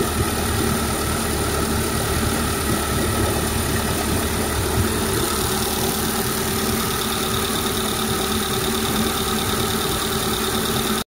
you.